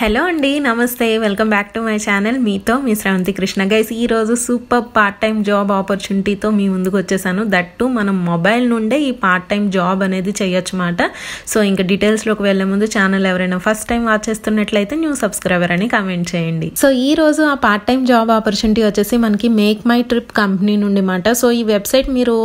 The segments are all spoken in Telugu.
హలో అండి నమస్తే. Welcome back to my channel. మీతో మీ శ్రవంతి కృష్ణ. గైస్ ఈరోజు సూపర్ పార్ట్ టైం జాబ్ ఆపర్చునిటీతో మీ ముందుకు వచ్చేసాను. దట్టు మనం మొబైల్ నుండే ఈ పార్ట్ టైం జాబ్ అనేది చేయొచ్చు మాట. సో ఇంకా డీటెయిల్స్లోకి వెళ్ళే ముందు ఛానల్ ఎవరైనా ఫస్ట్ టైం వాచ్ చేస్తున్నట్లయితే న్యూ సబ్స్క్రైబర్ అని కమెంట్ చేయండి. సో ఈ రోజు ఆ పార్ట్ టైం జాబ్ ఆపర్చునిటీ వచ్చేసి మనకి మేక్ మై ట్రిప్ కంపెనీ నుండి మాట. సో ఈ వెబ్సైట్ మీరు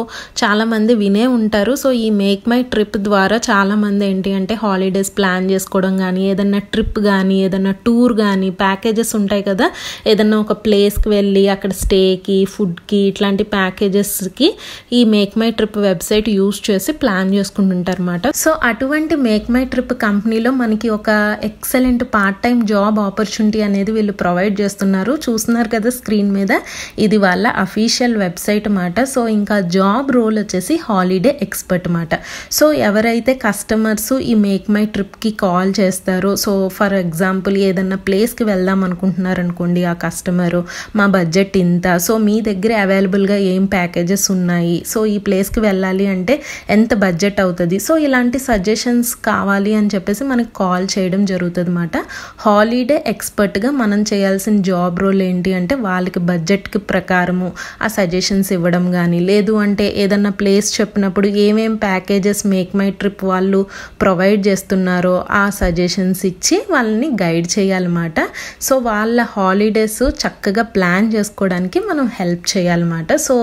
చాలా మంది వినే ఉంటారు. సో ఈ మేక్ మై ట్రిప్ ద్వారా చాలా మంది ఏంటి అంటే హాలిడేస్ ప్లాన్ చేసుకోవడం కానీ ఏదన్నా ట్రిప్ కానీ ఏదన్నా టూర్ కానీ ప్యాకేజెస్ ఉంటాయి కదా ఏదన్నా ఒక ప్లేస్కి వెళ్ళి అక్కడ స్టేకి ఫుడ్కి ఇట్లాంటి ప్యాకేజెస్కి ఈ Make My Trip website use చేసి ప్లాన్ చేసుకుంటుంటారు అనమాట సో అటువంటి మేక్ మై ట్రిప్ కంపెనీలో మనకి ఒక excellent part time job opportunity అనేది వీళ్ళు ప్రొవైడ్ చేస్తున్నారు. చూస్తున్నారు కదా స్క్రీన్ మీద? ఇది వాళ్ళ అఫీషియల్ వెబ్సైట్ అన్నమాట. సో ఇంకా జాబ్ రోల్ వచ్చేసి హాలిడే ఎక్స్పర్ట్ అన్నమాట. సో ఎవరైతే కస్టమర్స్ ఈ మేక్ మై ట్రిప్కి కాల్ చేస్తారో సో ఫర్ ఎగ్జాంపుల్ ఏదన్నా ప్లేస్కి వెళ్దాం అనుకుంటున్నారు అనుకోండి ఆ కస్టమరు మా బడ్జెట్ ఇంత సో మీ దగ్గర అవైలబుల్గా ఏం ప్యాకేజెస్ ఉన్నాయి? సో ఈ ప్లేస్కి వెళ్ళాలి అంటే ఎంత బడ్జెట్ అవుతుంది? సో ఇలాంటి సజెషన్స్ కావాలి అని చెప్పేసి మనకు కాల్ చేయడం జరుగుతుంది అనమాట హాలిడే ఎక్స్పర్ట్గా మనం చేయాల్సిన జాబ్ రోల్ ఏంటి అంటే వాళ్ళకి బడ్జెట్కి ప్రకారము ఆ సజెషన్స్ ఇవ్వడం కానీ లేదు అంటే ఏదన్నా ప్లేస్ చెప్పినప్పుడు ఏమేం ప్యాకేజెస్ మేక్ మై ట్రిప్ వాళ్ళు ప్రొవైడ్ చేస్తున్నారో ఆ సజెషన్స్ ఇచ్చి వాళ్ళని గైడ్ చేయాలన్నమాట. సో వాళ్ళ హాలిడేస్ చక్కగా ప్లాన్ చేసుకోవడానికి మనం హెల్ప్ చేయాలన్నమాట. సో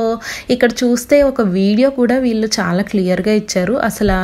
ఇక్కడ చూస్తే ఒక వీడియో కూడా వీళ్ళు చాలా క్లియర్గా ఇచ్చారు. అసలు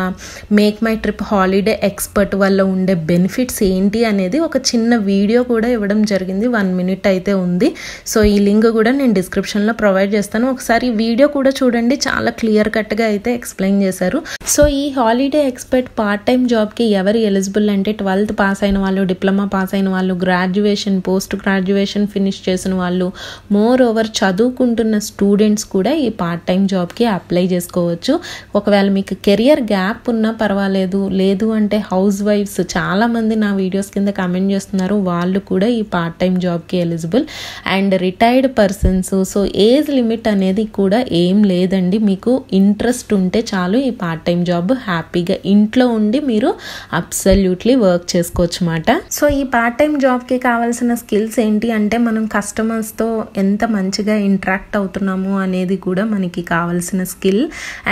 make my trip holiday expert వల్ల ఉండే బెనిఫిట్స్ ఏంటి అనేది ఒక చిన్న వీడియో కూడా ఇవ్వడం జరిగింది. వన్ మినిట్ అయితే ఉంది. సో ఈ లింక్ కూడా నేను డిస్క్రిప్షన్లో ప్రొవైడ్ చేస్తాను. ఒకసారి వీడియో కూడా చూడండి. చాలా క్లియర్ కట్గా అయితే ఎక్స్ప్లెయిన్ చేశారు. సో ఈ హాలిడే ఎక్స్పర్ట్ పార్ట్ టైం జాబ్కి ఎవరు ఎలిజిబుల్ అంటే ట్వెల్త్ పాస్ అయిన వాళ్ళు డిప్లొమా పాస్ అయిన వాళ్ళు గ్రాడ్యుయేషన్ పోస్ట్ గ్రాడ్యుయేషన్ ఫినిష్ చేసిన వాళ్ళు మోర్ ఓవర్ చదువుకుంటున్న స్టూడెంట్స్ కూడా ఈ పార్ట్ టైం జాబ్కి అప్లై చేసుకోవచ్చు. ఒకవేళ మీకు కెరియర్ గ్యాప్ ఉన్నా పర్వాలేదు లేదు అంటే హౌస్ వైఫ్స్ చాలామంది నా వీడియోస్ కింద కమెంట్ చేస్తున్నారు. వాళ్ళు కూడా ఈ పార్ట్ టైం జాబ్కి eligible and retired persons so age limit అనేది కూడా ఏం లేదండి. మీకు ఇంట్రెస్ట్ ఉంటే చాలు ఈ పార్ట్ టైం జాబ్ హ్యాపీగా ఇంట్లో ఉండి మీరు అబ్సల్యూట్లీ వర్క్ చేసుకోవచ్చు అన్నమాట సో సో ఈ పార్ట్ టైం జాబ్కి కావాల్సిన స్కిల్స్ ఏంటి అంటే మనం కస్టమర్స్తో ఎంత మంచిగా ఇంటరాక్ట్ అవుతున్నాము అనేది కూడా మనకి కావాల్సిన skill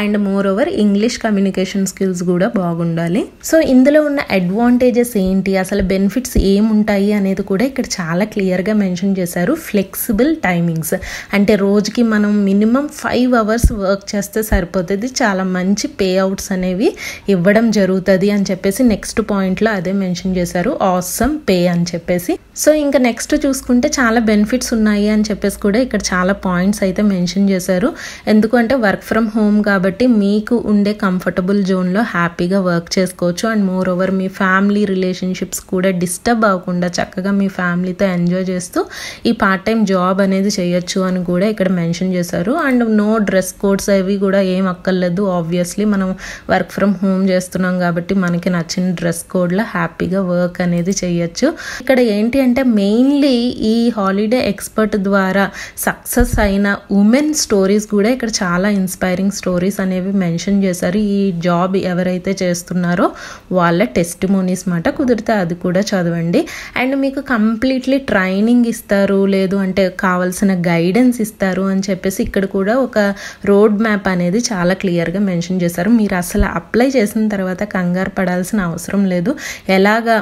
and more over English communication skills కూడా బాగుండాలి. సో ఇందులో ఉన్న అడ్వాంటేజెస్ ఏంటి? అసలు బెనిఫిట్స్ ఏముంటాయి అనేది కూడా ఇక్కడ చాలా క్లియర్గా మెన్షన్ చేశారు. ఫ్లెక్సిబుల్ టైమింగ్స్ అంటే రోజుకి మనం మినిమం ఫైవ్ అవర్స్ వర్క్ చేస్తే సరిపోతుంది. చాలా మంచి పే అవుట్స్ అనేవి ఇవ్వడం జరుగుతుంది అని చెప్పేసి నెక్స్ట్ పాయింట్లో అదే మెన్షన్ చేశారు. ఆసమ్ పే అని చెప్పేసి. సో ఇంకా నెక్స్ట్ చూసుకుంటే చాలా బెనిఫిట్స్ ఉన్నాయి అని చెప్పేసి కూడా ఇక్కడ చాలా పాయింట్స్ అయితే మెన్షన్ చేశారు. ఎందుకంటే వర్క్ ఫ్రమ్ హోమ్ కాబట్టి మీకు ఉండే కంఫర్టబుల్ జోన్లో హ్యాపీగా వర్క్ చేసుకోవచ్చు. అండ్ మోర్ ఓవర్ మీ ఫ్యామిలీ రిలేషన్షిప్స్ కూడా డిస్టర్బ్ అవ్వకుండా చక్కగా మీ ఫ్యామిలీతో ఎంజాయ్ చేస్తూ ఈ పార్ట్ టైం జాబ్ అనేది చేయొచ్చు అని కూడా ఇక్కడ మెన్షన్ చేశారు. అండ్ నో డ్రెస్ కోడ్స్ అవి కూడా ఏం అక్కర్లేదు. ఆబ్వియస్లీ మనం వర్క్ ఫ్రమ్ హోమ్ చేస్తున్నాం కాబట్టి మనకి నచ్చిన డ్రెస్ కోడ్లో హ్యాపీగా వర్క్ అనేది చేయొచ్చు చేయొచ్చు. ఇక్కడ ఏంటి అంటే మెయిన్లీ ఈ హాలిడే ఎక్స్పర్ట్ ద్వారా సక్సెస్ అయిన ఉమెన్ స్టోరీస్ కూడా ఇక్కడ చాలా ఇన్స్పైరింగ్ స్టోరీస్ అనేవి మెన్షన్ చేశారు. ఈ జాబ్ ఎవరైతే చేస్తున్నారో వాళ్ళ టెస్టిమోనీస్ మాట కుదిరితే అది కూడా చదవండి. అండ్ మీకు కంప్లీట్లీ ట్రైనింగ్ ఇస్తారు లేదు అంటే కావాల్సిన గైడెన్స్ ఇస్తారు అని చెప్పేసి ఇక్కడ కూడా ఒక రోడ్ మ్యాప్ అనేది చాలా క్లియర్గా మెన్షన్ చేశారు. మీరు అసలు అప్లై చేసిన తర్వాత కంగారు పడాల్సిన అవసరం లేదు. ఎలాగా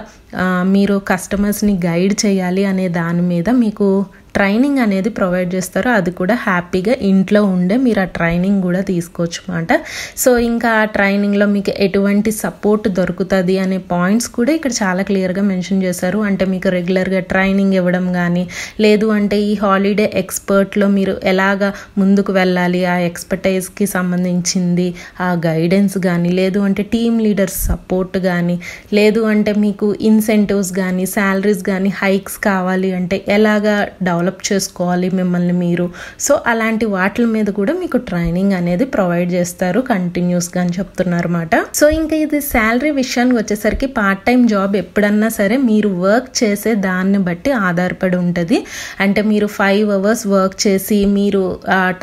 మీరు కస్టమర్స్ని గైడ్ చేయాలి అనే దాని మీద మీకు ట్రైనింగ్ అనేది ప్రొవైడ్ చేస్తారు అది కూడా హ్యాపీగా ఇంట్లో ఉండే మీరు ఆ ట్రైనింగ్ కూడా తీసుకోవచ్చు అనమాట సో ఇంకా ఆ ట్రైనింగ్లో మీకు ఎటువంటి సపోర్ట్ దొరుకుతుంది అనే పాయింట్స్ కూడా ఇక్కడ చాలా క్లియర్గా మెన్షన్ చేశారు. అంటే మీకు రెగ్యులర్గా ట్రైనింగ్ ఇవ్వడం కానీ లేదు అంటే ఈ హాలిడే ఎక్స్పర్ట్లో మీరు ఎలాగ ముందుకు వెళ్ళాలి ఆ ఎక్స్పర్టైజ్కి సంబంధించింది ఆ గైడెన్స్ కానీ లేదు అంటే టీమ్ లీడర్స్ సపోర్ట్ కానీ లేదు అంటే మీకు ఇన్సెంటివ్స్ కానీ శాలరీస్ కానీ హైక్స్ కావాలి అంటే ఎలాగా డెవలప్ డెవలప్ చేసుకోవాలి మిమ్మల్ని మీరు. సో అలాంటి వాటి మీద కూడా మీకు ట్రైనింగ్ అనేది ప్రొవైడ్ చేస్తారు కంటిన్యూస్గా అని చెప్తున్నారు అనమాట సో ఇంకా ఇది శాలరీ విషయానికి వచ్చేసరికి పార్ట్ టైం జాబ్ ఎప్పుడన్నా సరే మీరు వర్క్ చేసే దాన్ని బట్టి ఆధారపడి ఉంటుంది. అంటే మీరు ఫైవ్ అవర్స్ వర్క్ చేసి మీరు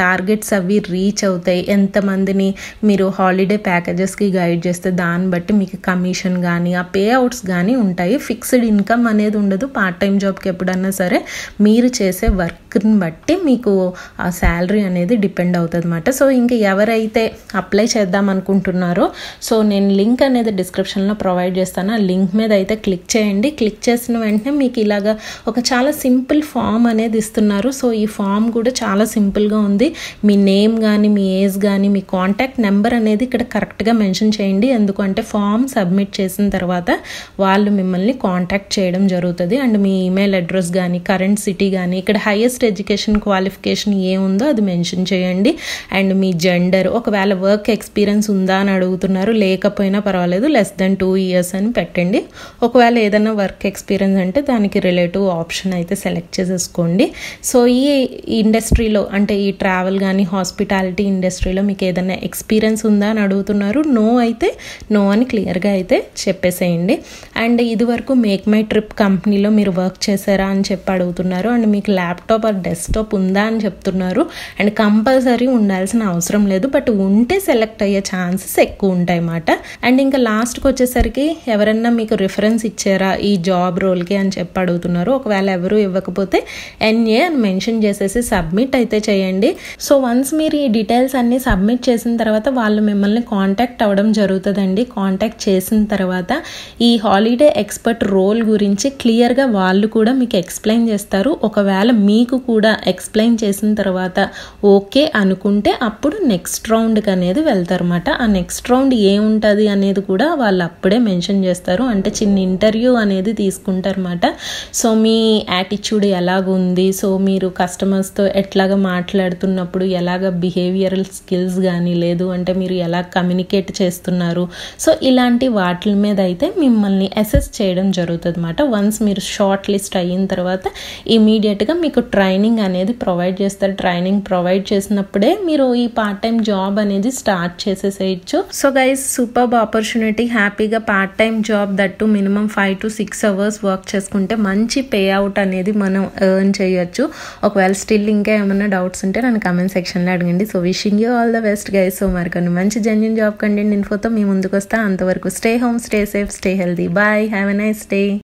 టార్గెట్స్ అవి రీచ్ అవుతాయి. ఎంతమందిని మీరు హాలిడే ప్యాకేజెస్కి గైడ్ చేస్తే దాన్ని బట్టి మీకు కమిషన్ కానీ ఆ పే అవుట్స్ కానీ ఉంటాయి. ఫిక్స్డ్ ఇన్కమ్ అనేది ఉండదు. పార్ట్ టైం జాబ్కి ఎప్పుడన్నా సరే మీరు చేసే से वर्क వర్క్ని బట్టి మీకు ఆ శాలరీ అనేది డిపెండ్ అవుతుంది అనమాట సో ఇంకా ఎవరైతే అప్లై చేద్దాం అనుకుంటున్నారో సో నేను లింక్ అనేది డిస్క్రిప్షన్లో ప్రొవైడ్ చేస్తాను. ఆ లింక్ మీద అయితే క్లిక్ చేయండి. క్లిక్ చేసిన వెంటనే మీకు ఇలాగా ఒక చాలా సింపుల్ ఫామ్ అనేది ఇస్తున్నారు. సో ఈ ఫామ్ కూడా చాలా సింపుల్గా ఉంది. మీ నేమ్ కానీ మీ ఏజ్ కానీ మీ కాంటాక్ట్ నెంబర్ అనేది ఇక్కడ కరెక్ట్గా మెన్షన్ చేయండి. ఎందుకంటే ఫామ్ సబ్మిట్ చేసిన తర్వాత వాళ్ళు మిమ్మల్ని కాంటాక్ట్ చేయడం జరుగుతుంది. అండ్ మీ ఈమెయిల్ అడ్రస్ కానీ కరెంట్ సిటీ కానీ ఇక్కడ హైయెస్ట్ ఎడ్యుకేషన్ క్వాలిఫికేషన్ ఏముందో అది మెన్షన్ చేయండి. అండ్ మీ జెండర్ ఒకవేళ వర్క్ ఎక్స్పీరియన్స్ ఉందా అని అడుగుతున్నారు లేకపోయినా పర్వాలేదు లెస్ దెన్ టూ ఇయర్స్ అని పెట్టండి. ఒకవేళ ఏదైనా వర్క్ ఎక్స్పీరియన్స్ అంటే దానికి రిలేటివ్ ఆప్షన్ అయితే సెలెక్ట్ చేసేసుకోండి. సో ఈ ఇండస్ట్రీలో అంటే ఈ ట్రావెల్ కానీ హాస్పిటాలిటీ ఇండస్ట్రీలో మీకు ఏదైనా ఎక్స్పీరియన్స్ ఉందా అని అడుగుతున్నారు నో అయితే నో అని క్లియర్గా అయితే చెప్పేసేయండి. అండ్ ఇదివరకు మేక్ మై ట్రిప్ కంపెనీలో మీరు వర్క్ చేశారా అని చెప్పి అడుగుతున్నారు. అండ్ మీకు ల్యాప్టాప్ ఆర్ డెస్క్టాప్ ఉందా అని చెప్తున్నారు. అండ్ కంపల్సరీ ఉండాల్సిన అవసరం లేదు. బట్ ఉంటే సెలెక్ట్ అయ్యే ఛాన్సెస్ ఎక్కువ ఉంటాయి అన్నమాట. అండ్ ఇంకా లాస్ట్కి వచ్చేసరికి ఎవరన్నా మీకు రిఫరెన్స్ ఇచ్చారా ఈ జాబ్ రోల్కి అని చెప్పి అడుగుతున్నారు. ఒకవేళ ఎవరు ఇవ్వకపోతే ఎన్ఏ అని మెన్షన్ చేసేసి సబ్మిట్ అయితే చేయండి. సో వన్స్ మీరు ఈ డీటెయిల్స్ అన్నీ సబ్మిట్ చేసిన తర్వాత వాళ్ళు మిమ్మల్ని కాంటాక్ట్ అవ్వడం జరుగుతుందండి. కాంటాక్ట్ చేసిన తర్వాత ఈ హాలిడే ఎక్స్పర్ట్ రోల్ గురించి క్లియర్గా వాళ్ళు కూడా మీకు ఎక్స్ప్లెయిన్ చేస్తారు. ఒకవేళ మీకు కూడా ఎక్స్ప్లెయిన్ చేసిన తర్వాత ఓకే అనుకుంటే అప్పుడు నెక్స్ట్ రౌండ్కి అనేది వెళ్తారన్నమాట. ఆ నెక్స్ట్ రౌండ్ ఏముంటుంది అనేది కూడా వాళ్ళు అప్పుడే మెన్షన్ చేస్తారు. అంటే చిన్న ఇంటర్వ్యూ అనేది తీసుకుంటారన్నమాట. సో మీ యాటిట్యూడ్ ఎలాగుంది? సో మీరు కస్టమర్స్తో ఎట్లాగా మాట్లాడుతున్నప్పుడు ఎలాగ బిహేవియరల్ స్కిల్స్ కానీ లేదు అంటే మీరు ఎలా కమ్యూనికేట్ చేస్తున్నారు? సో ఇలాంటి వాటి మీద అయితే మిమ్మల్ని అసెస్ చేయడం జరుగుతుంది అనమాట వన్స్ మీరు షార్ట్ లిస్ట్ అయిన తర్వాత ఇమీడియట్గా మీకు ట్రై ట్రైనింగ్ అనేది ప్రొవైడ్ చేస్తారు. ట్రైనింగ్ ప్రొవైడ్ చేసినప్పుడే మీరు ఈ పార్ట్ టైం జాబ్ అనేది స్టార్ట్ చేసేసేయచ్చు. సో గైస్ సూపర్ ఆపర్చునిటీ హ్యాపీగా part time job that minimum five to six hours work చేసుకుంటే మంచి పే అవుట్ అనేది మనం ఎర్న్ చేయొచ్చు. ఒకవేళ స్టిల్ ఇంకా ఏమైనా డౌట్స్ ఉంటే నన్ను కమెంట్ సెక్షన్లో అడగండి. So wishing you all the best guys so మరికొన్ని మంచి జెన్యున్ జాబ్ కంటెంట్ ఇన్ఫోతో మీ ముందుకు వస్తా. అంతవరకు stay home stay safe stay healthy bye have a nice day